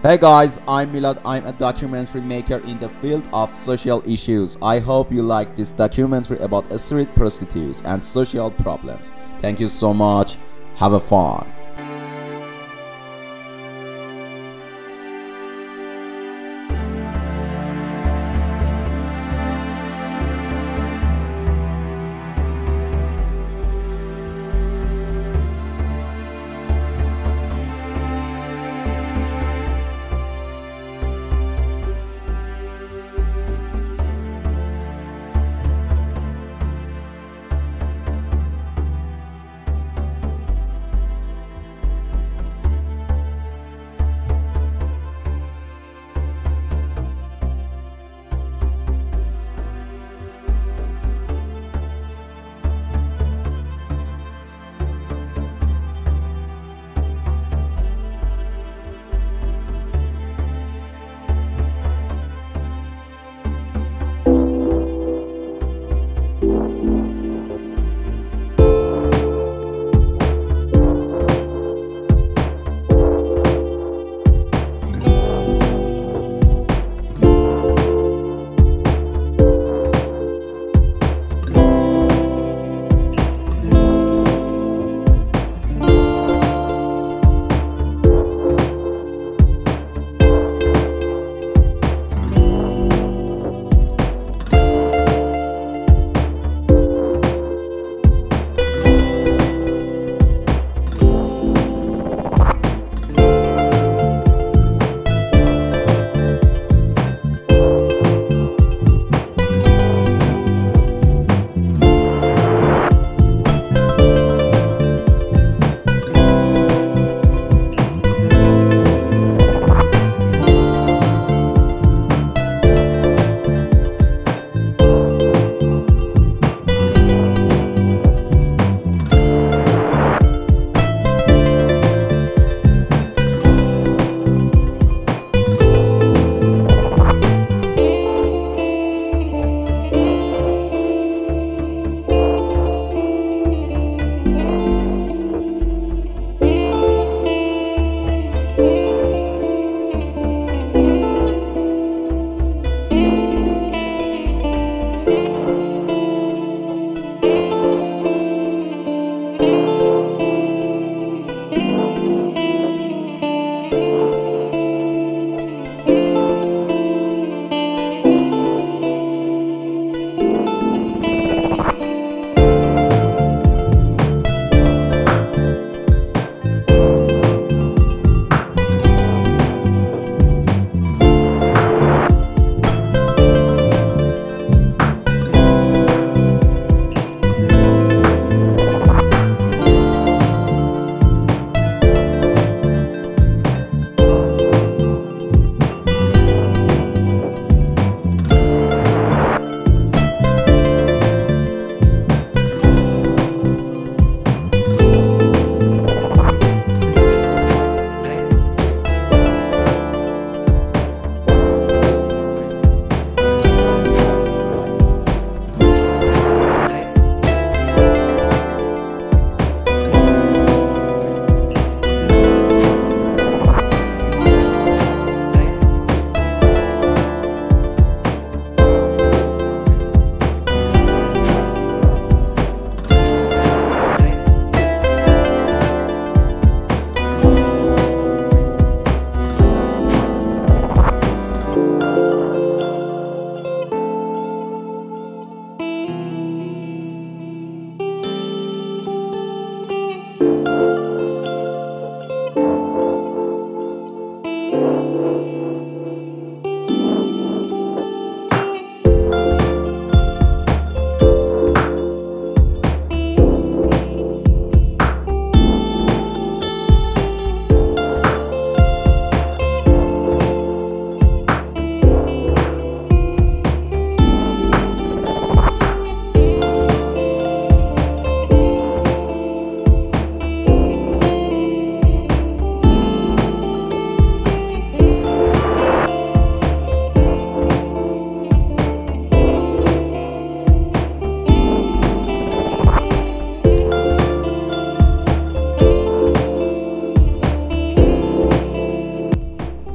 Hey guys, I'm Milad. I'm a documentary maker in the field of social issues. I hope you like this documentary about street prostitutes and social problems. Thank you so much. Have a fun.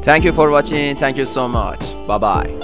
Thank you for watching. Thank you so much. Bye bye